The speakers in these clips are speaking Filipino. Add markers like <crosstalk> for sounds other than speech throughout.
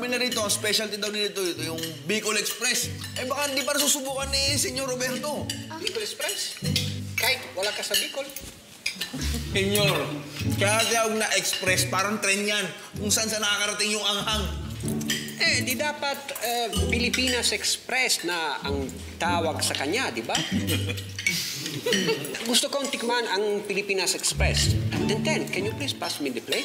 sabi na rito, ang specialty daw nito ito yung Bicol Express. Eh baka hindi pa nasusubukan ni Senyor Roberto. Bicol Express. Kahit wala ka sa Bicol. <laughs> Senyor, kaya tawag na express, parang tren yan. Kung saan saan nakakarating yung anghang. Eh, di dapat eh, Pilipinas Express na ang tawag sa kanya, di ba? <laughs> Gusto kong tikman ang Pilipinas Express. Tenten, can you please pass me the plate?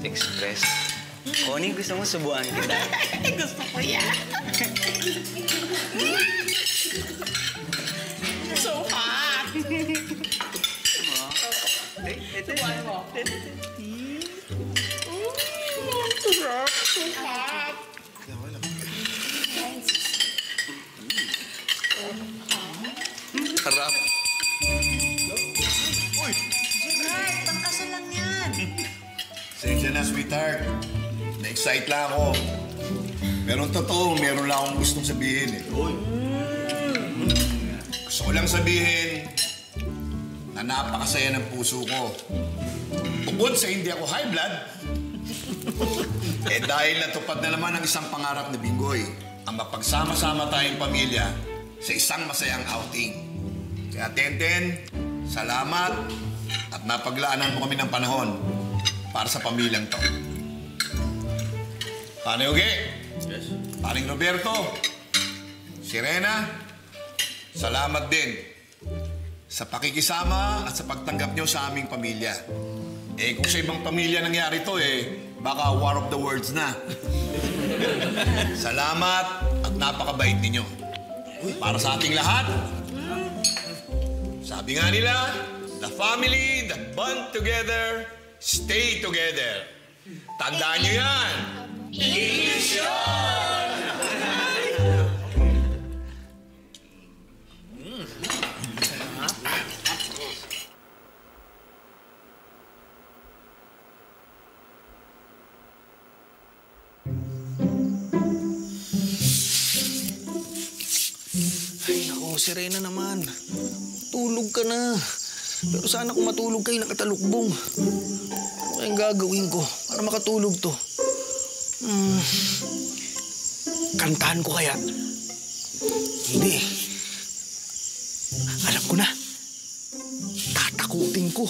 Pilipinas Express. Connie, gusto mo subuan kita? <laughs> Gusto ko yan. <laughs> Sensya na, sweetheart. Na-excite lang ako. Pero totoo, meron lang akong gustong sabihin eh. Gusto ko lang sabihin na napakasaya ng puso ko. Bukod sa hindi ako high blood, <laughs> eh dahil natupad na naman ang isang pangarap ni Bingoy, ang mapagsama-sama tayong pamilya sa isang masayang outing. Kaya Tenten, salamat at napaglaanan mo kami ng panahon para sa pamilyang to. Paano, Uge? Yes. Paring Roberto, Sirena, salamat din sa pakikisama at sa pagtanggap nyo sa aming pamilya. Eh, kung sa ibang pamilya nangyari to, eh, baka war of the words na. <laughs> Salamat at napakabait ninyo. Para sa ating lahat, sabi nga nila, the family that bond together, stay together. Tandaan nyo yan. Ay, nako, Serena naman. Tulog ka na. Pero sana kung matulog kayo nakatalukbong. Ano kayang gagawin ko para makatulog to? Hmm. Kantahan ko kaya? Hindi. Alam ko na. Tatakutin ko.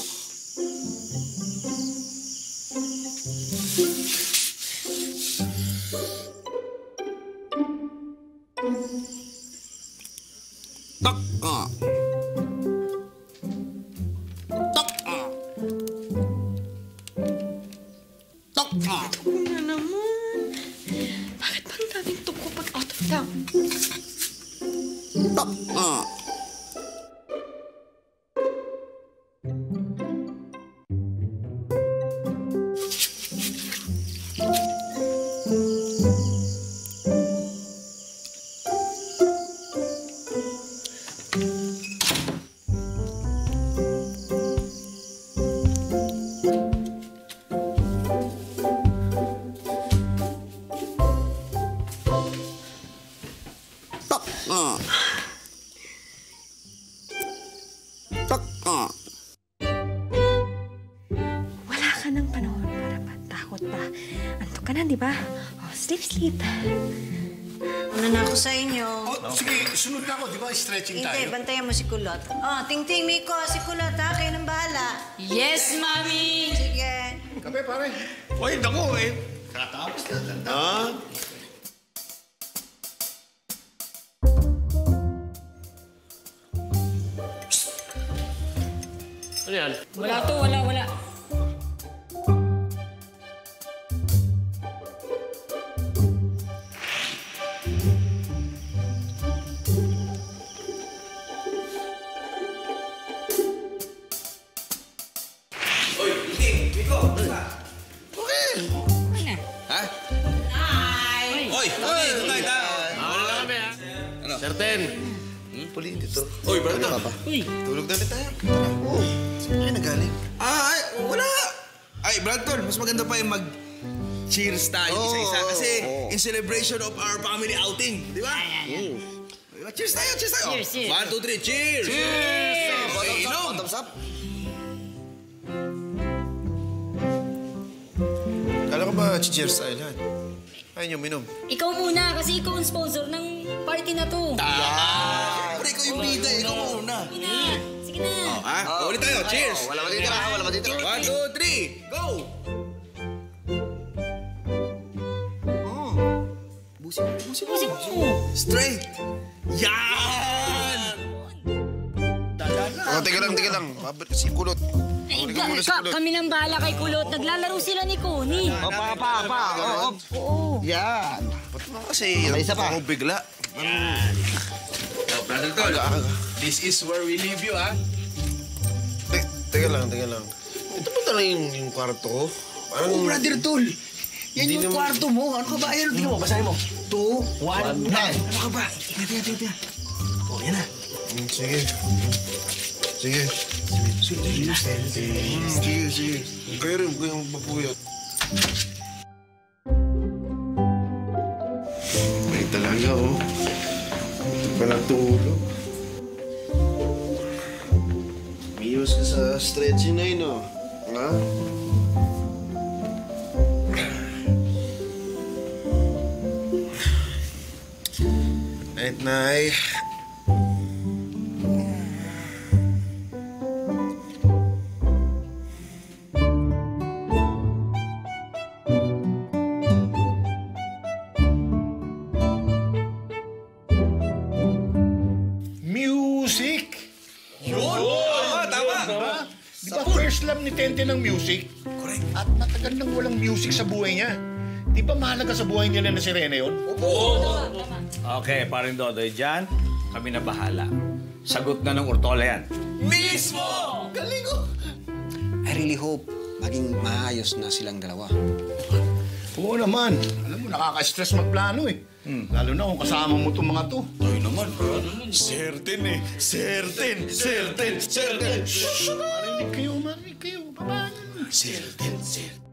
Tak ah. Wala ka ng panahon para patakot pa. Antok ka na, di ba? Oh, sleep, sleep. Una na ako sa inyo. Oh, sige, sunod na ako. Di ba stretching Hindi, tayo? bantayan mo si Kulot. Oh, ting-ting, Miko, si Kulot ha, kayo nang bahala. Yes, Mami! Sige. Kape, pare. Uy, naku eh. Katapos na. Ah? Wala to, wala, wala. Celebration of our family outing, di ba? Diba? Cheers tayo, cheers tayo. Cheers, cheers. One, two, three, cheers! Cheers! Okay, inom. Kala ko ba cheers tayo lahat? Ayaw niyo minom. Ikaw muna kasi ikaw ang sponsor ng party na to. Siyempre, ikaw yung bida, eh. ikaw muna. Sige na. Sige na. Ha? Ulit tayo, cheers! Wala matitira, wala matitira. One, two, three, go! Busin mo, mo. Mo. Straight! Yan! Oh, teka lang, teka lang. Mabot si kulot. Eh, Kunin ko muna ka- kulot. kami nang bahala kay Kulot. Naglalaro sila ni Connie. Pa, pa, pa. Oo. Oo. Yan. Ba't naman kasi isa pa. ako bigla? Oh, Brother Tol, this is where we leave you, ha? Te, teka lang, teka lang. Ito ba talaga yung, yung kwarto ko? Parang... Oh, Brother Tol! Yan Hindi yung naman- kwarto mo. Ano ka ba? Ayan, tingnan mo. Basahin mo. Two, one, nine. Ano ka ba? Tingnan, tingnan, tingnan, tingnan. Oh, yan na. Mm, Sige. Sige. Sige, sige, sige. Kayo rin, kayong papuyot. May talaga, oh. Ito pala tulog. Miyos ka sa stretching na yun, oh. Ha? Night, night. Music! Tama, tama. Di ba first love ni Tente ng music? Correct. At matagal nang walang music sa buhay niya. Di ba mahalaga sa buhay nila na si Rene yun? Okay, paring Dodoy, dyan, kami na bahala. Sagot na ng Urtola yan. Mismo! Galing ko. I really hope maging maayos na silang dalawa. Oo naman. Alam mo, nakaka-stress magplano eh. Lalo na kung kasama mo itong mga to. Tayo naman, certain eh. Certain, certain, certain. Shhh! Marinig kayo, marinig kayo. Babaan nyo. Certain, certain.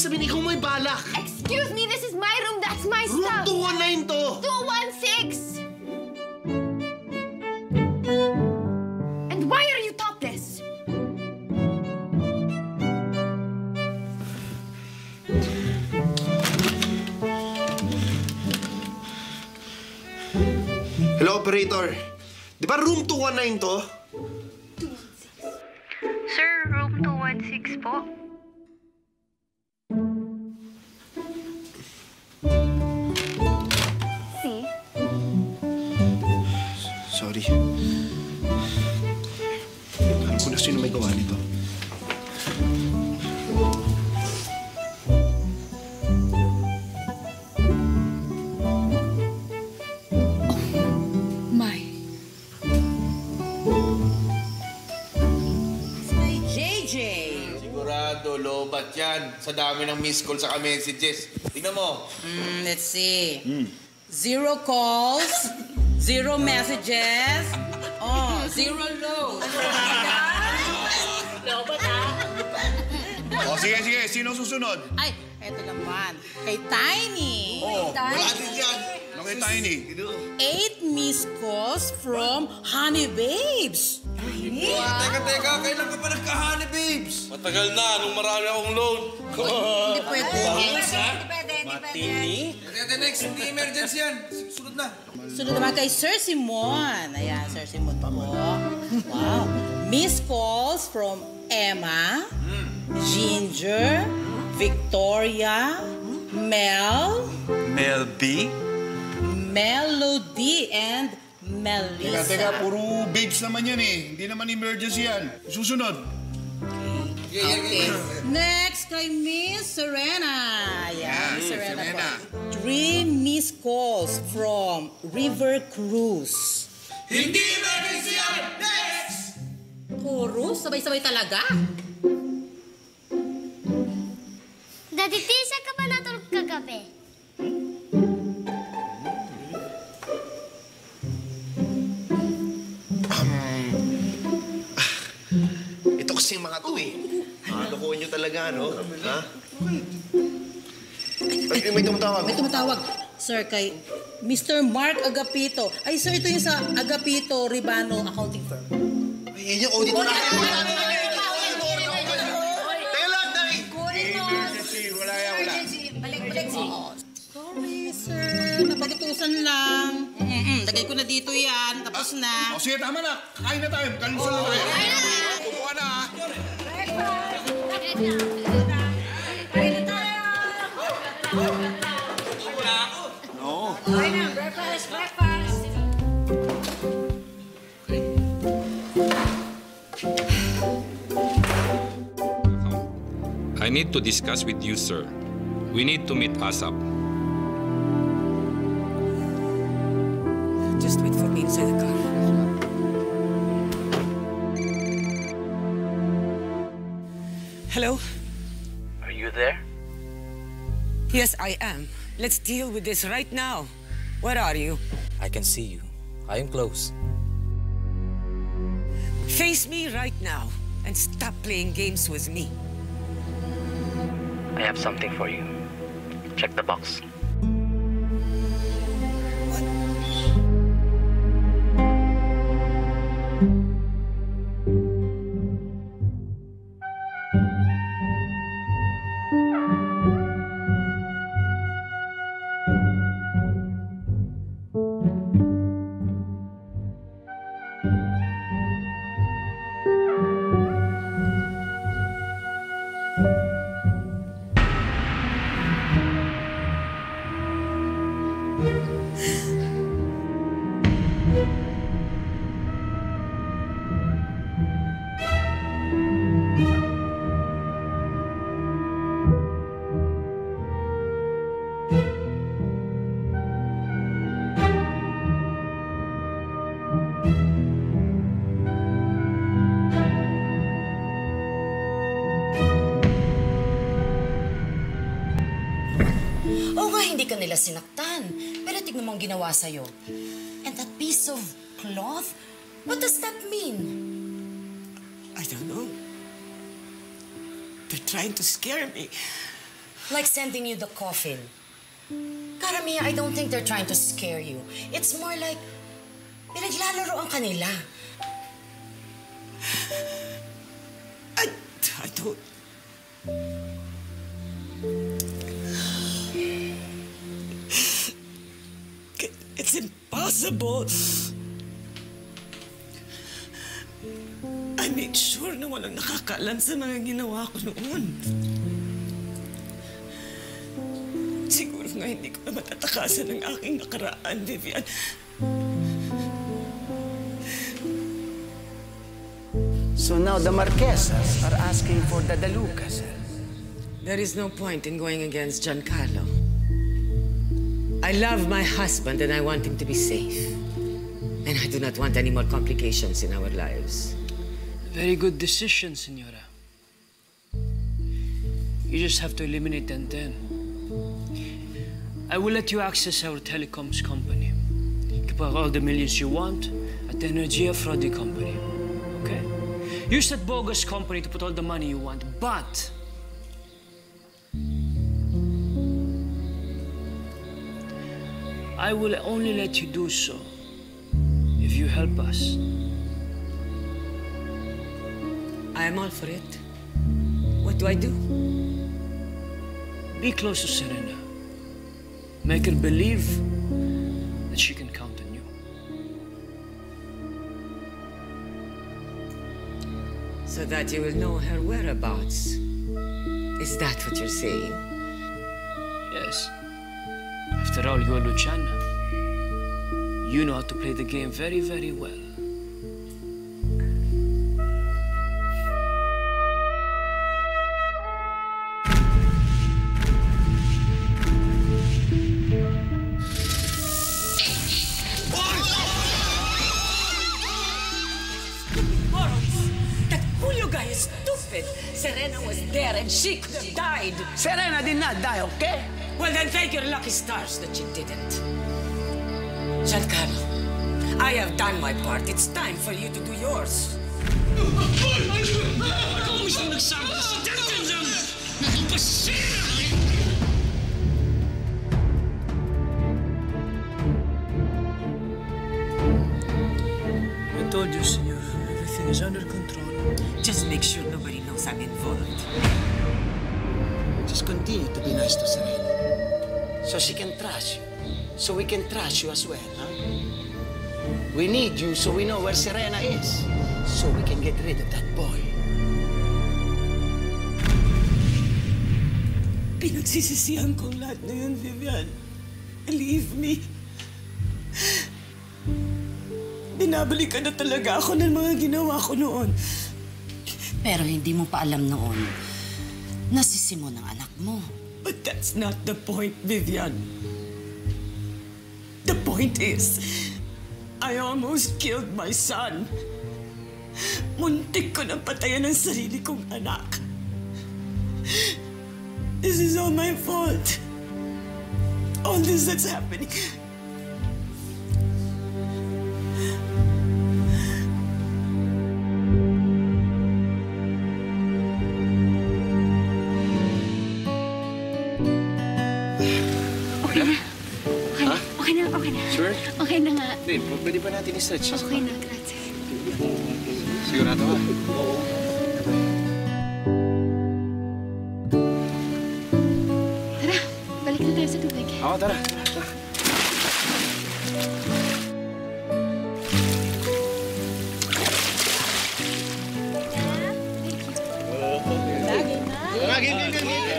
Ibig sabihin, ikaw may balak. Excuse me, this is my room. That's my Room stuff. 219 to. 216. And why are you topless? Hello, operator. Di ba room 219 to? Sa dami ng miss call sa messages. Tingnan mo. Mm, let's see. Zero calls, zero messages, oh, zero loads. Lobat ah. O, sige, sige. Sino susunod? Ay, eto naman. Kay Tiny. Oh, wala din yan. Ano kay Tiny? Eight missed calls from Honey Babes. Teka, teka. Kailan ka pa nagkahani, babes? Matagal na, nung marami akong load. <laughs> Hindi pwede. Teka, next. Hindi emergency yan. Sunod na. Sunod naman kay Sir Simon. Ayan, Sir Simon pa po. Wow. Missed calls from Emma, Ginger, Victoria, Mel, Mel B? Melody, and Melissa. teka, puro babes naman yan eh. Hindi naman emergency yan. Susunod. Okay. Next kay Miss Serena. Yeah, Miss Serena, Serena. Three missed calls from River Cruise. Hindi emergency yan! Next! Puro? Sabay-sabay talaga? Daddy, tisa ka ba natulog kagabi? Talaga, no? Ha? Ay, may tumatawag. May tumatawag. Sir, kay Mr. Mark Agapito. Ay, sir, ito yung sa Agapito Ribano Accounting Firm. Ay, yun yung auditor na. Teka lang, Day! Emergency, wala yan, wala. Sorry, sir. Napagtusan lang. Mm-mm, lagay ko na dito yan. Tapos na. O sige, tama na. Kain na tayo. Kalusal na tayo. Kumuha na, ha? I need to discuss with you, sir. We need to meet ASAP. Just wait for me inside the car. Hello? Are you there? Yes, I am. Let's deal with this right now. Where are you? I can see you. I am close. Face me right now and stop playing games with me. I have something for you. Check the box. Sa'yo. And that piece of cloth? What does that mean? I don't know. They're trying to scare me. Like sending you the coffin. Karamihan, I don't think they're trying to scare you. It's more like, pinaglalaroan ka nila. I, I don't. It's impossible. I made sure na walang nakakalan sa mga ginawa ko noon. Siguro nga hindi ko na matatakasan ang aking nakaraan, Vivian. So now the Marquesas are asking for the Dalucas. There is no point in going against Giancarlo. I love my husband and I want him to be safe. And I do not want any more complications in our lives. Very good decision, Senora. You just have to eliminate Tenten. I will let you access our telecoms company. You can all the millions you want at the Energia Frodi company. Okay? Use that bogus company to put all the money you want, but I will only let you do so if you help us. I am all for it. What do I do? Be close to Serena. Make her believe that she can count on you. So that you will know her whereabouts. Is that what you're saying? Yes. After all, you're Luciana. You know how to play the game very, very well. Morons! That Julio guy is stupid. Serena was there and she could have died. Serena did not die, okay? Well, then thank your lucky stars that she didn't. Giancarlo, I have done my part. It's time for you to do yours. Ikaw mismo nagsabi ko sa Denton ng nakapasira! I told you, senor. Everything is under control. Just make sure nobody knows I'm involved. Just continue to be nice to Serena. So she can trust you. So we can trust you as well, huh? We need you so we know where Serena is. So we can get rid of that boy. Pinagsisisihan ko ang lahat na yun, Vivian. Believe me. Binabalikan na talaga ako ng mga ginawa ko noon. Pero hindi mo pa alam noon, nasisi mo ng anak mo. But that's not the point, Vivian. The point is, I almost killed my son. Muntik ko nang patayan ang sarili kong anak. This is all my fault. All this that's happening. Okay na nga. Hindi, pwede ba natin i-search? Okay na, grazie. Sigurado ka? Tara, balik na tayo sa tubig. Oo, tara. tara. Angel,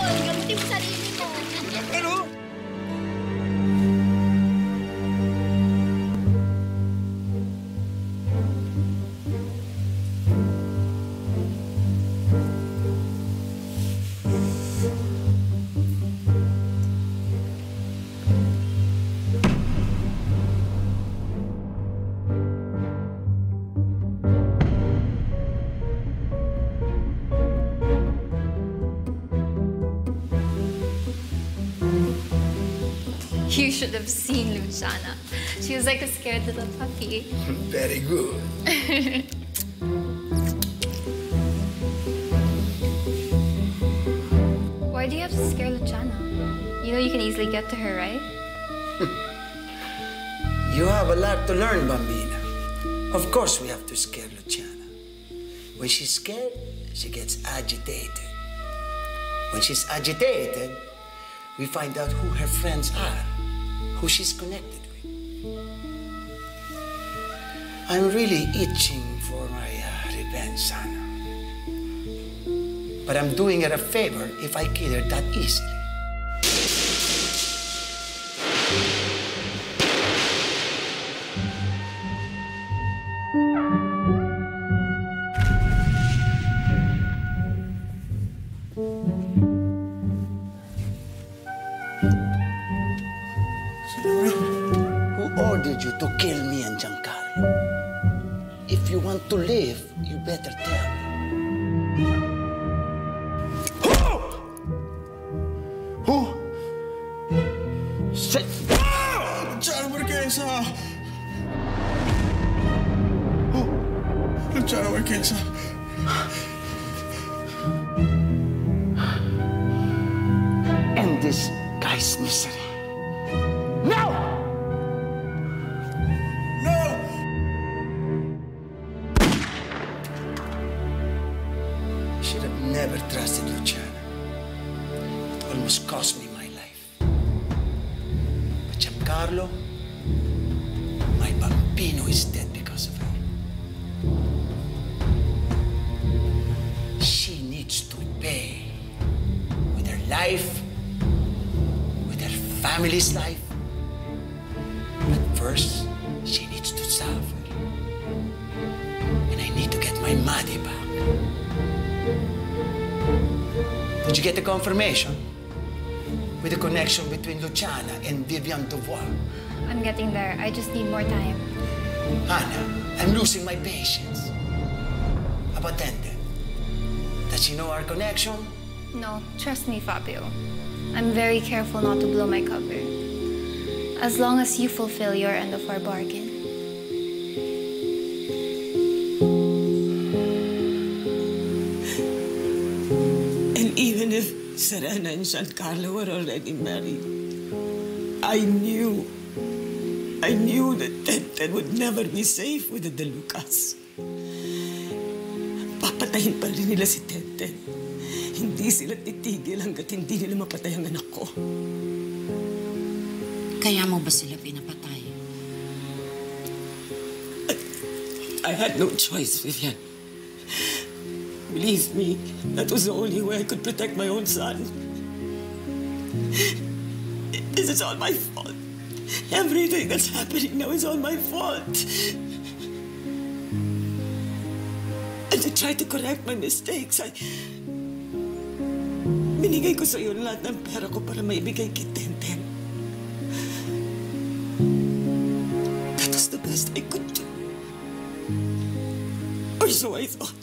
kalau digeluti bisa di should have seen Luciana. She was like a scared little puppy. <laughs> Very good. <laughs> Why do you have to scare Luciana? You know you can easily get to her, right? <laughs> You have a lot to learn, Bambina. Of course we have to scare Luciana. When she's scared, she gets agitated. When she's agitated, we find out who her friends are, who she's connected with. I'm really itching for my uh, revenge, son. But I'm doing her a favor if I kill her that easily. Almost cost me my life. But Giancarlo, my bambino is dead because of her. She needs to pay with her life, with her family's life. But first, she needs to suffer. And I need to get my money back. Did you get the confirmation? With the connection between Luciana and Vivian Dubois. I'm getting there. I just need more time. Hannah, I'm losing my patience. How about Tente? Does she know our connection? No, trust me, Fabio. I'm very careful not to blow my cover. As long as you fulfill your end of our bargain. Serena and Giancarlo were already married, I knew, I knew that Tenten would never be safe with the De Lucas. Papatayin pa rin nila si Tenten. Hindi sila titigil hanggat hindi nila mapatay ang anak ko. Kaya mo ba sila pinapatay? I had no choice, Vivian. Believe me, that was the only way I could protect my own son. This is all my fault. Everything that's happening now is all my fault. And I tried to correct my mistakes, I... Binigay ko sa lahat ng pera ko para maibigay kay Tenten. That was the best I could do. Or so I thought.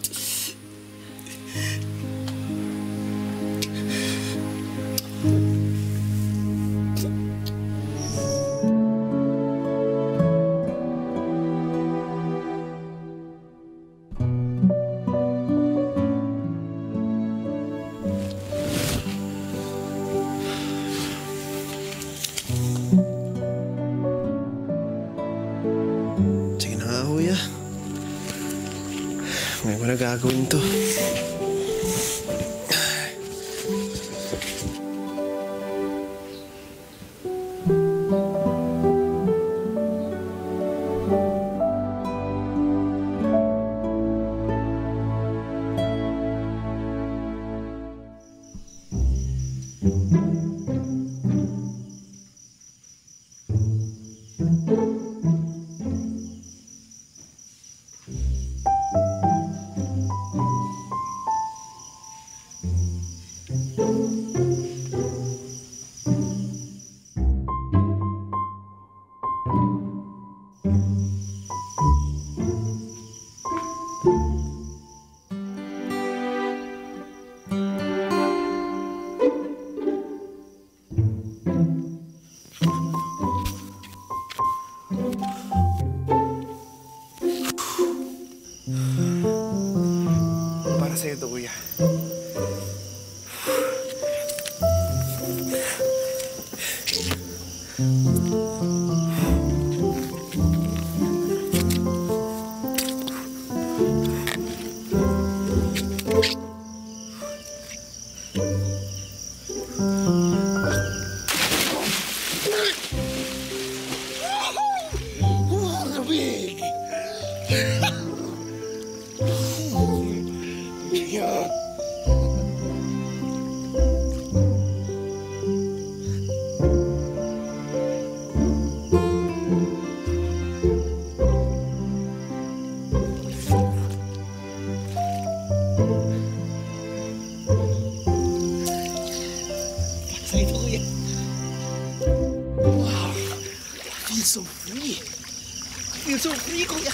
I feel so free, kuya.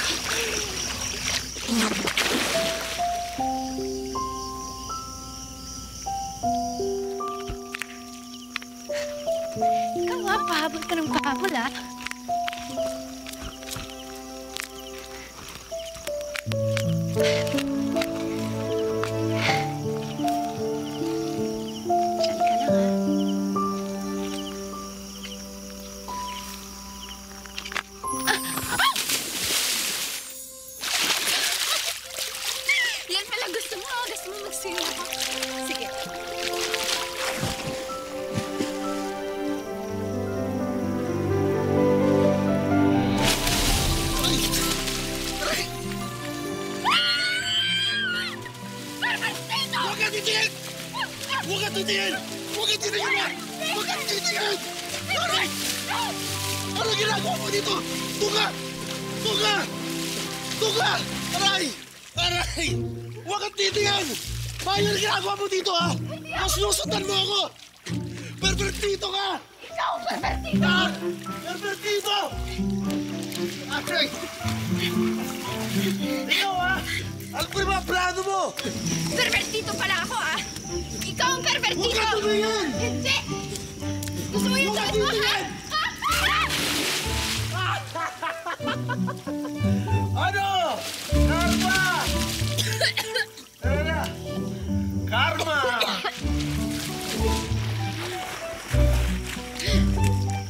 Ano ginagawa mo dito? Tuga! Tuga! Tuga! Aray! Aray! Huwag kang titingin! Bayan ginagawa mo dito, ha? Mas lusutan mo ako! Pervertito ka! Ikaw, pervertido! Ah! Pervertito! Aray! Ikaw, ha? Ano pa yung mga plano mo? Pervertido pala ako, ah! Ikaw ang pervertido! Huwag ka tumingin! Hindi! Gusto mo yung sagot mo, ha? Ano? Karma! Na? Karma!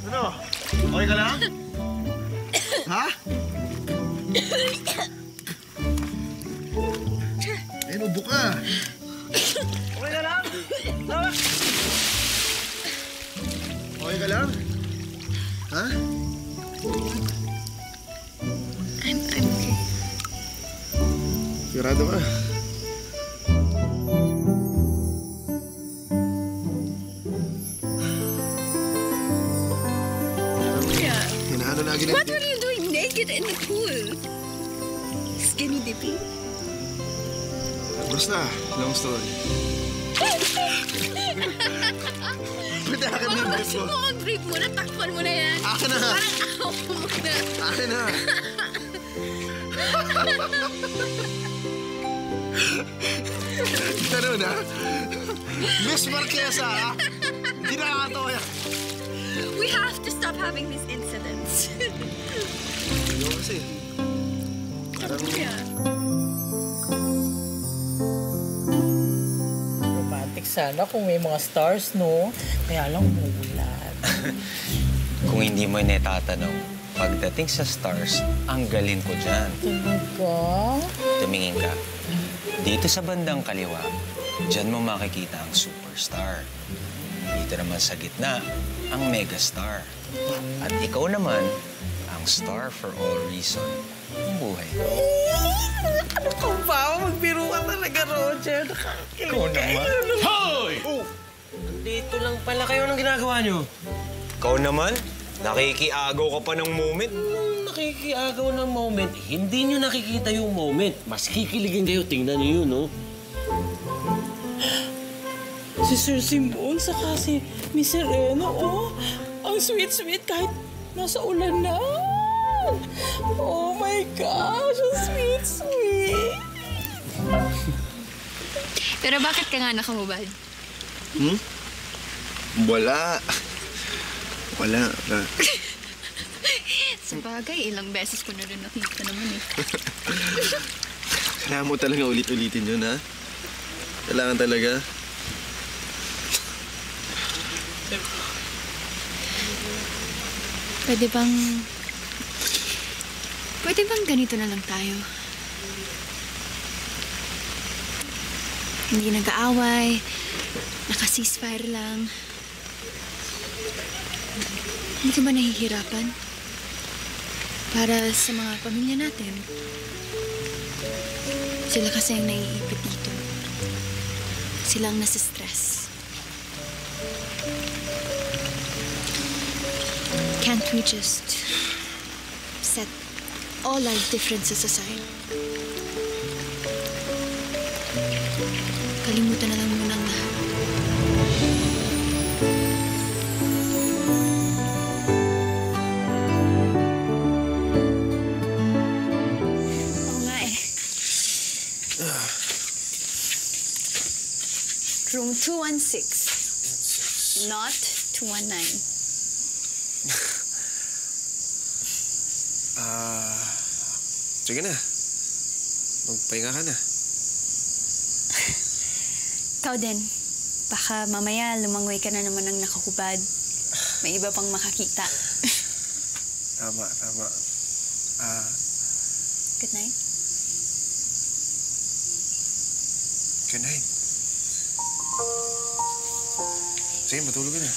Ano? Okay ka lang? ha? Eh, ubo ka. Okay ka lang? Ha? Okay ka lang? Ha? Sigurado ka? Hinaano lagi What were you doing naked in the pool? Skinny dipping? Basta, long story. Pwede akin na yung brief Gusto mo. mo mo na, takpan mo na yan. Akin na. Parang ako mo na. Akin na. <laughs> Ganun, ha? Miss Marquesa, ha? Hindi nakakatawa yan. We have to stop having these incidents. Ayaw kasi. Parang... Romantic sana kung may mga stars, no? Kaya lang umuulan. <laughs> Kung hindi mo netatanong, pagdating sa stars, ang galing ko dyan. Talaga? Tumingin ka. Dito sa bandang kaliwa, dyan mo makikita ang superstar. Dito naman sa gitna, ang megastar. At ikaw naman, ang star for all reason, ang buhay. Ano ka ba? Magbiro ka talaga, Roger. Ikaw naman. Hoy! Dito lang pala kayo ng ginagawa nyo. Ikaw naman, nakikiagaw ka pa ng moment. Nung nakikiagaw ng moment, hindi nyo nakikita yung moment. Mas kikiligin kayo, tingnan nyo yun, no? Si Sir Simbon, saka si Miss Sereno, oh. Ang sweet-sweet kahit nasa ulan na. Oh my gosh, ang sweet-sweet. Pero bakit ka nga nakahubad? Hmm? Wala. Wala. Wala. <laughs> Sa bagay, ilang beses ko na rin nakita naman eh. <laughs> Kailangan mo talaga ulit-ulitin yun, ha? Kailangan talaga. Pwede bang... Pwede bang ganito na lang tayo? Hindi nag-aaway, naka-ceasefire lang. Hindi ka ba nahihirapan? Para sa mga pamilya natin. Sila kasi ang naiipit dito. Sila ang nasa stress. Can't we just set all our differences aside? Kalimutan na lang 216. Not 219. <laughs> Ah... sige na. Magpahinga ka na. Ikaw din. Baka mamaya lumangoy ka na naman ng nakahubad. May iba pang makakita. <sighs> Tama, tama. Ah, Good night. good night. Sige, matulog ka na.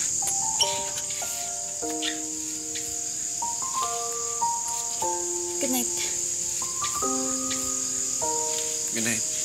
Good night. Good night.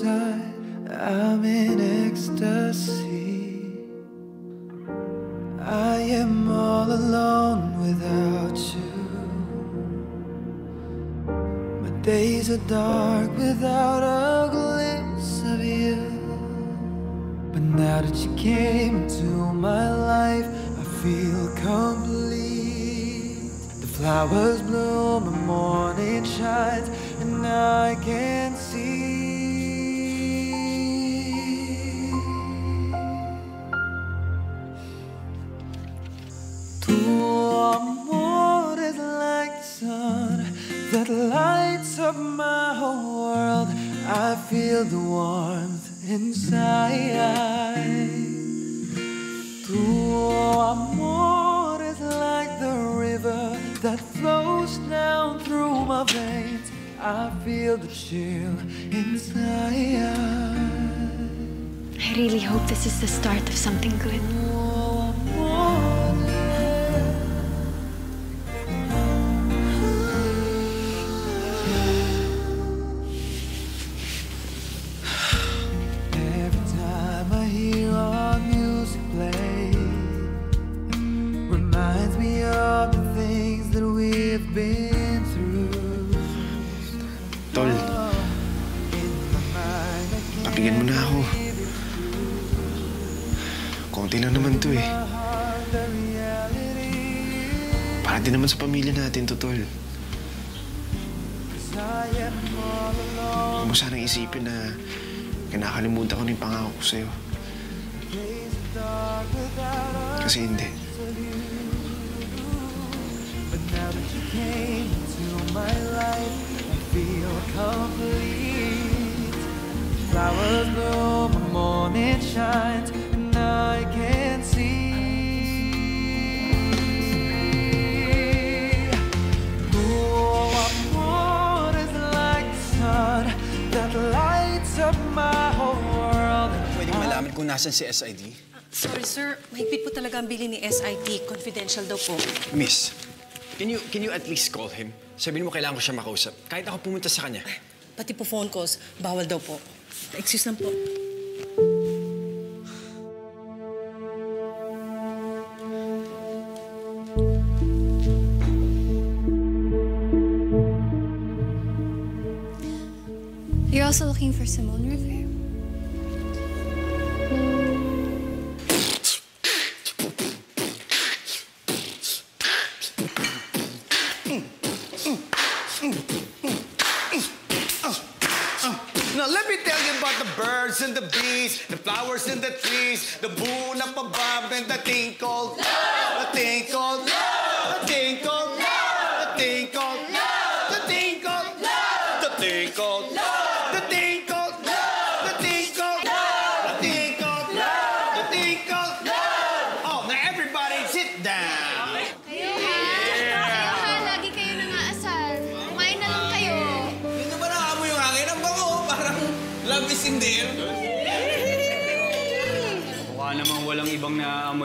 By my side? I'm in ecstasy. I am all alone without you. My days are dark without a glimpse of you. But now that you came into my life, I feel complete. The flowers bloom, the morning shines, and I can lights up my whole world. I feel the warmth inside. Tu amor is like the river that flows down through my veins. I feel the chill inside. I really hope this is the start of something good. Isipin na kinakalimutan ko na yung pangako ko sa'yo. Kasi hindi. But now kung nasan si SID? Sorry, sir. Mahigpit po talaga ang bili ni SID. Confidential daw po. Miss, can you, can you at least call him? Sabihin mo kailangan ko siya makausap. Kahit ako pumunta sa kanya. Pati po phone calls, bawal daw po. Excuse lang po. You're also looking for Simone thing called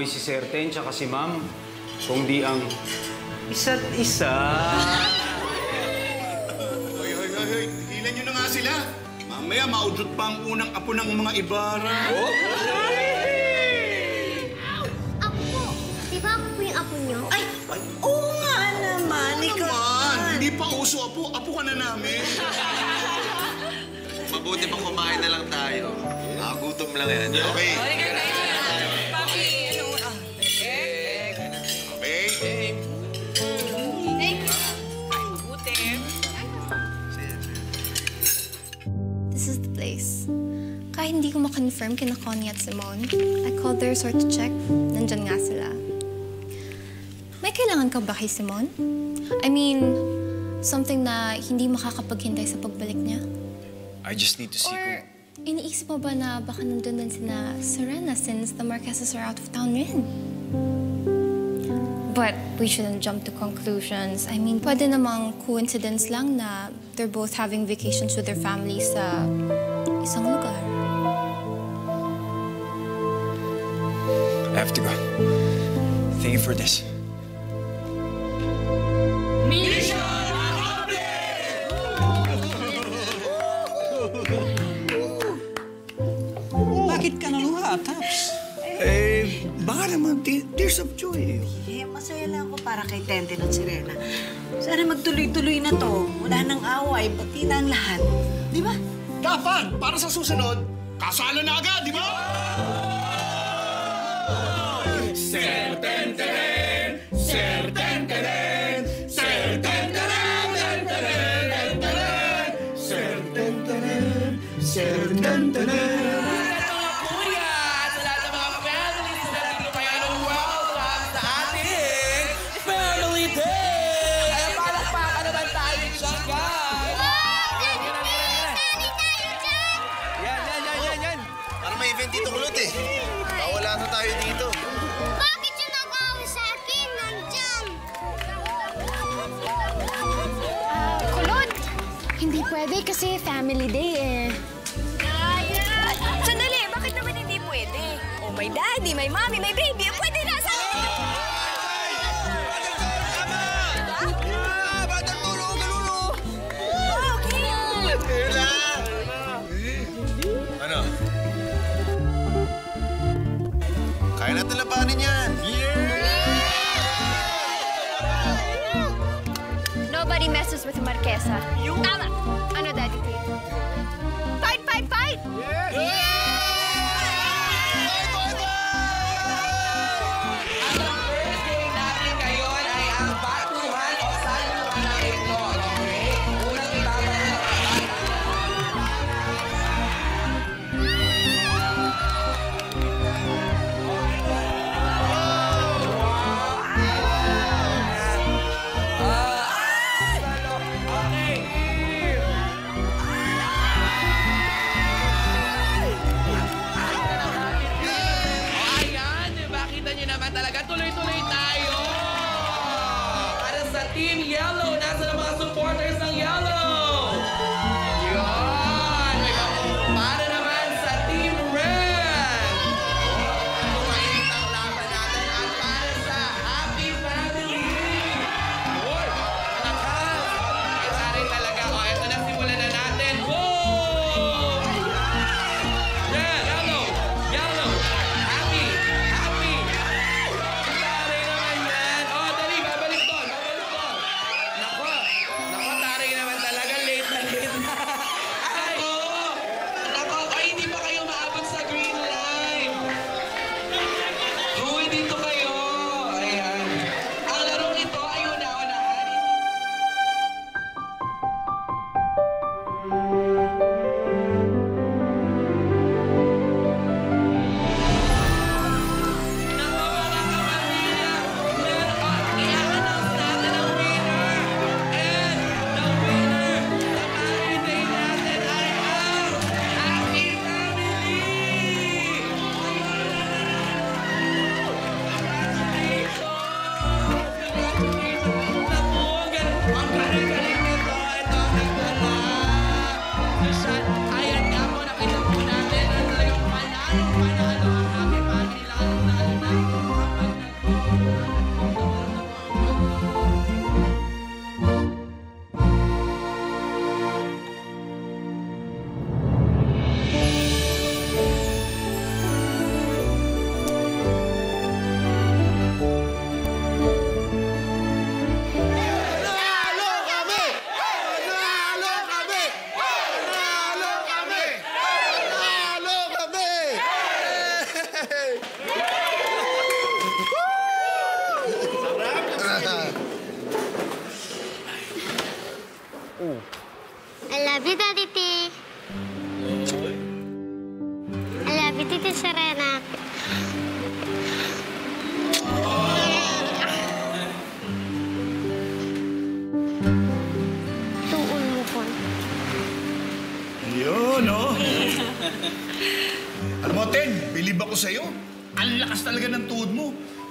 si Sir Ten tsaka si Ma'am. Kung di ang isa't isa. Hoy, hoy, hoy, hoy. Tigilan nyo na nga sila. Mamaya, maudot pa ang unang apo ng mga ibara. Oh? Ako po. Di ba ako po yung apo niyo? Ay! Oo nga naman, ikaw. Naman, hindi pa uso apo. Apo ka na namin. Mabuti pa kumain na lang tayo. Nakagutom lang yan. Okay. Papi, Makonfirm kina Connie at Simone, I called the resort to check. Nandyan nga sila. May kailangan ka ba kay Simone? I mean, something na hindi makakapaghintay sa pagbalik niya? I just need to see Or iniisip mo ba na baka nandun din sila Serena since the Marquesas are out of town rin? But we shouldn't jump to conclusions. I mean, pwede namang coincidence lang na they're both having vacations with their families sa isang lugar. You for this. Bakit ka naluha, Taps? Eh, baka naman tears of joy. Eh, masaya lang ako para kay Tenten at Sirena. Sana magtuloy-tuloy na to. Wala nang away, pati na ang lahat. Di ba? Dapat, para sa susunod, kasala na agad, di ba? Sir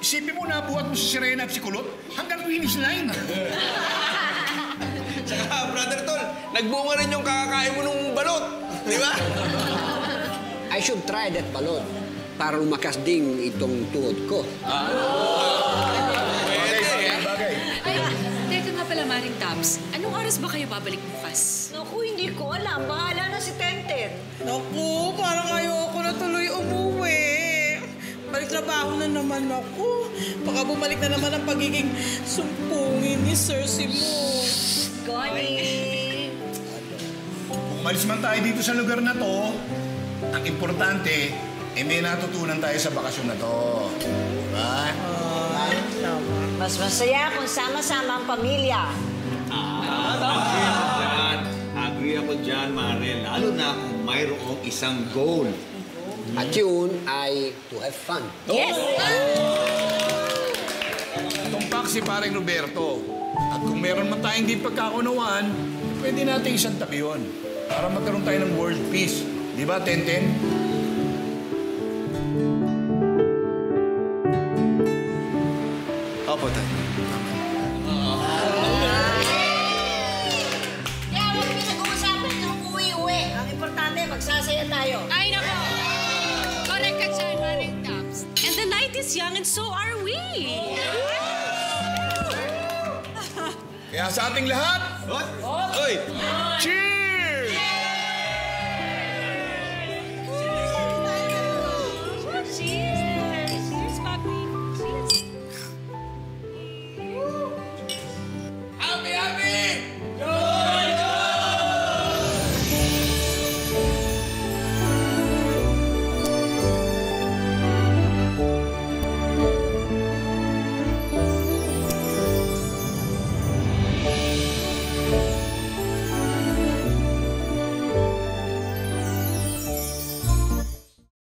Isipin mo, nabuhat mo si Serena at si Kulot hanggang finish line. <laughs> Tsaka, Brother Tol, nagbunga rin yung kakakain mo nung balot. Di ba? I should try that balot para lumakas ding itong tuhod ko. Ah. Bagay, bagay. Ay, teka nga pala, Maring Taps. Anong oras ba kayo babalik bukas? Naku, hindi ko alam. Bahala na si Tenten. Naku, parang ayaw Balik trabaho na naman ako. Baka bumalik na naman ang pagiging sumpungin ni Sir Simon. Connie! Kung umalis man tayo dito sa lugar na to, ang importante, eh may natutunan tayo sa bakasyon na to. Diba? Mas masaya kung sama-sama ang pamilya. Yan. Agree ako dyan, Mare. Lalo na kung mayroong isang goal. At yun ay to have fun. Yes! Tumpak si paring Roberto. At kung meron man tayong di pagkakunawaan, pwede natin isang tabi yun. Para magkaroon tayo ng world peace. Di ba, Tenten? So are we! Kaya sa ating lahat, Oy! cheers!